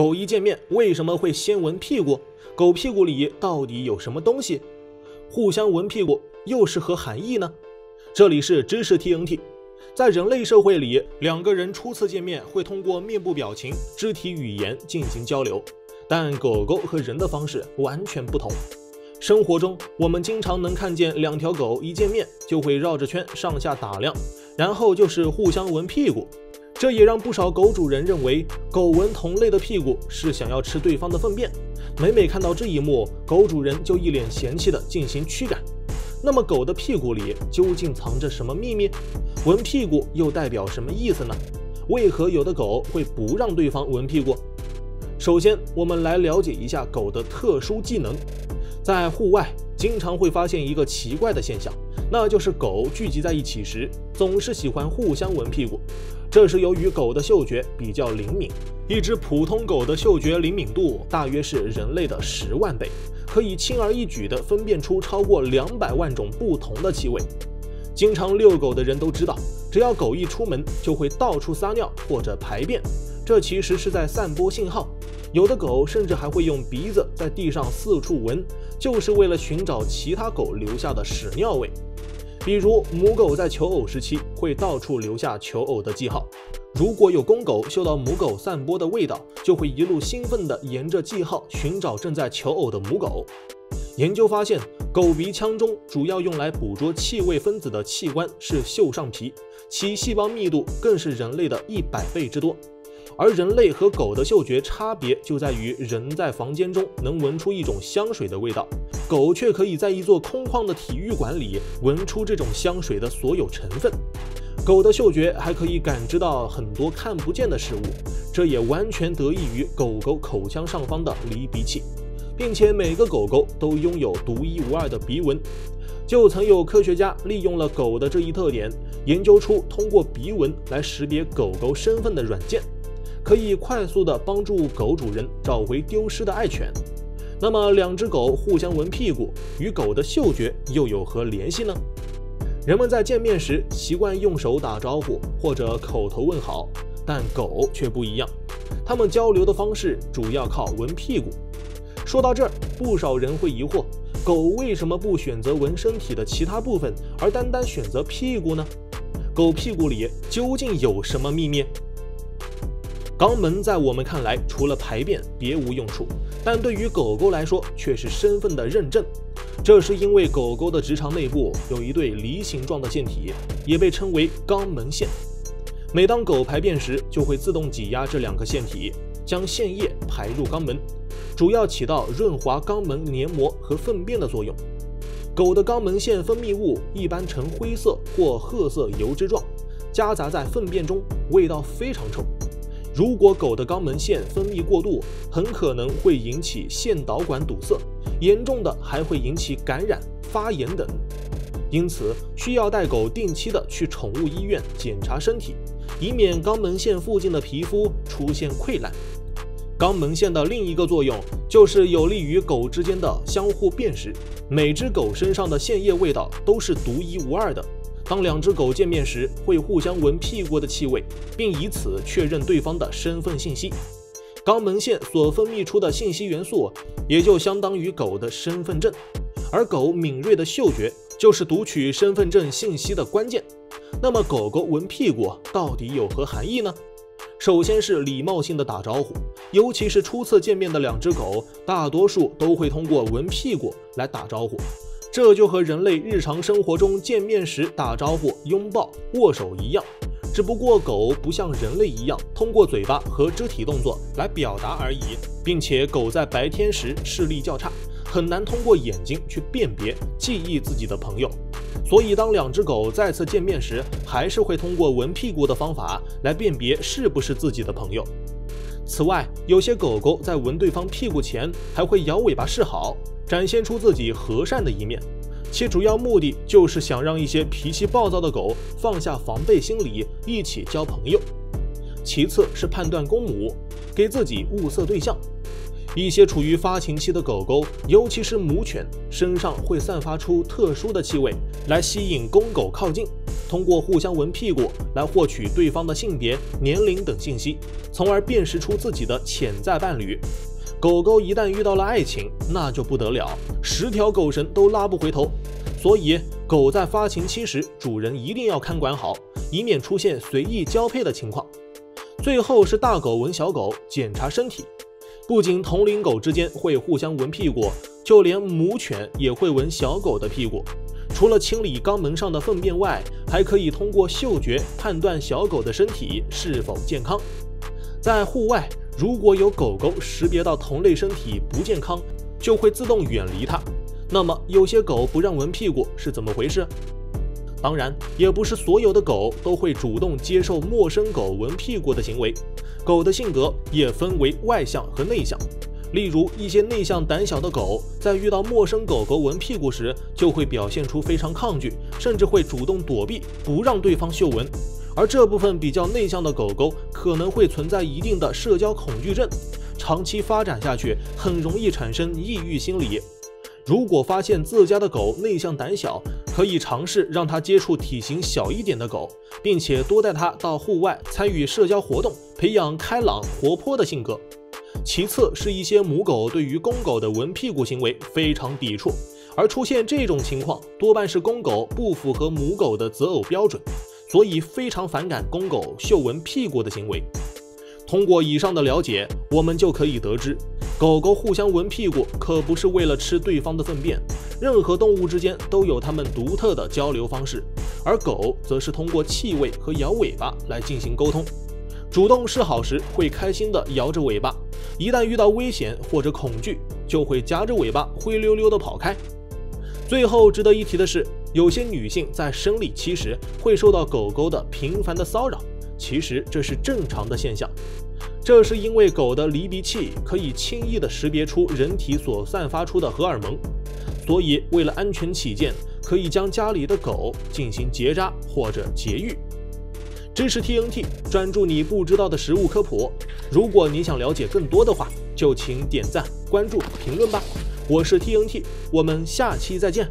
狗一见面为什么会先闻屁股？狗屁股里到底有什么东西？互相闻屁股又是何含义呢？这里是知识 TNT。在人类社会里，两个人初次见面会通过面部表情、肢体语言进行交流，但狗狗和人的方式完全不同。生活中，我们经常能看见两条狗一见面就会绕着圈上下打量，然后就是互相闻屁股。这也让不少狗主人认为，狗闻同类的屁股是想要吃对方的粪便。每每看到这一幕，狗主人就一脸嫌弃地进行驱赶。那么，狗的屁股里究竟藏着什么秘密？闻屁股又代表什么意思呢？为何有的狗会不让对方闻屁股？首先，我们来了解一下狗的特殊技能。在户外，经常会发现一个奇怪的现象，那就是狗聚集在一起时，总是喜欢互相闻屁股。这是由于狗的嗅觉比较灵敏，一只普通狗的嗅觉灵敏度大约是人类的十万倍，可以轻而易举地分辨出超过两百万种不同的气味。经常遛狗的人都知道，只要狗一出门，就会到处撒尿或者排便，这其实是在散播信号。有的狗甚至还会用鼻子在地上四处闻，就是为了寻找其他狗留下的屎尿味。比如母狗在求偶时期会到处留下求偶的记号，如果有公狗嗅到母狗散播的味道，就会一路兴奋地沿着记号寻找正在求偶的母狗。研究发现，狗鼻腔中主要用来捕捉气味分子的器官是嗅上皮，其细胞密度更是人类的一百倍之多。而人类和狗的嗅觉差别就在于，人在房间中能闻出一种香水的味道，狗却可以在一座空旷的体育馆里闻出这种香水的所有成分。狗的嗅觉还可以感知到很多看不见的事物，这也完全得益于狗狗口腔上方的离鼻器，并且每个狗狗都拥有独一无二的鼻闻。就曾有科学家利用了狗的这一特点，研究出通过鼻闻来识别狗狗身份的软件。可以快速地帮助狗主人找回丢失的爱犬。那么，两只狗互相闻屁股与狗的嗅觉又有何联系呢？人们在见面时习惯用手打招呼或者口头问好，但狗却不一样，它们交流的方式主要靠闻屁股。说到这儿，不少人会疑惑：狗为什么不选择闻身体的其他部分，而单单选择屁股呢？狗屁股里究竟有什么秘密？肛门在我们看来除了排便别无用处，但对于狗狗来说却是身份的认证。这是因为狗狗的直肠内部有一对梨形状的腺体，也被称为肛门腺。每当狗排便时，就会自动挤压这两个腺体，将腺液排入肛门，主要起到润滑肛门黏膜和粪便的作用。狗的肛门腺分泌物一般呈灰色或褐色油脂状，夹杂在粪便中，味道非常臭。如果狗的肛门腺分泌过度，很可能会引起腺导管堵塞，严重的还会引起感染、发炎等。因此，需要带狗定期的去宠物医院检查身体，以免肛门腺附近的皮肤出现溃烂。肛门腺的另一个作用就是有利于狗之间的相互辨识，每只狗身上的腺液味道都是独一无二的。当两只狗见面时，会互相闻屁股的气味，并以此确认对方的身份信息。肛门腺所分泌出的信息元素，也就相当于狗的身份证。而狗敏锐的嗅觉，就是读取身份证信息的关键。那么，狗狗闻屁股到底有何含义呢？首先是礼貌性的打招呼，尤其是初次见面的两只狗，大多数都会通过闻屁股来打招呼。这就和人类日常生活中见面时打招呼、拥抱、握手一样，只不过狗不像人类一样通过嘴巴和肢体动作来表达而已，并且狗在白天时视力较差，很难通过眼睛去辨别、记忆自己的朋友，所以当两只狗再次见面时，还是会通过闻屁股的方法来辨别是不是自己的朋友。此外，有些狗狗在闻对方屁股前还会摇尾巴示好。展现出自己和善的一面，其主要目的就是想让一些脾气暴躁的狗放下防备心理，一起交朋友。其次是判断公母，给自己物色对象。一些处于发情期的狗狗，尤其是母犬，身上会散发出特殊的气味来吸引公狗靠近。通过互相闻屁股来获取对方的性别、年龄等信息，从而辨识出自己的潜在伴侣。狗狗一旦遇到了爱情，那就不得了，十条狗绳都拉不回头。所以，狗在发情期时，主人一定要看管好，以免出现随意交配的情况。最后是大狗闻小狗，检查身体。不仅同龄狗之间会互相闻屁股，就连母犬也会闻小狗的屁股。除了清理肛门上的粪便外，还可以通过嗅觉判断小狗的身体是否健康。在户外，如果有狗狗识别到同类身体不健康，就会自动远离它。那么，有些狗不让闻屁股是怎么回事？当然，也不是所有的狗都会主动接受陌生狗闻屁股的行为。狗的性格也分为外向和内向。例如，一些内向胆小的狗，在遇到陌生狗狗闻屁股时，就会表现出非常抗拒，甚至会主动躲避，不让对方嗅闻。而这部分比较内向的狗狗，可能会存在一定的社交恐惧症，长期发展下去，很容易产生抑郁心理。如果发现自家的狗内向胆小，可以尝试让它接触体型小一点的狗，并且多带它到户外参与社交活动，培养开朗活泼的性格。其次是一些母狗对于公狗的闻屁股行为非常抵触，而出现这种情况多半是公狗不符合母狗的择偶标准，所以非常反感公狗嗅闻屁股的行为。通过以上的了解，我们就可以得知，狗狗互相闻屁股可不是为了吃对方的粪便，任何动物之间都有它们独特的交流方式，而狗则是通过气味和摇尾巴来进行沟通。主动示好时会开心地摇着尾巴，一旦遇到危险或者恐惧，就会夹着尾巴灰溜溜地跑开。最后值得一提的是，有些女性在生理期时会受到狗狗的频繁的骚扰，其实这是正常的现象。这是因为狗的离鼻器可以轻易地识别出人体所散发出的荷尔蒙，所以为了安全起见，可以将家里的狗进行结扎或者节育。知识 TNT 专注你不知道的食物科普。如果你想了解更多的话，就请点赞、关注、评论吧。我是 TNT，我们下期再见。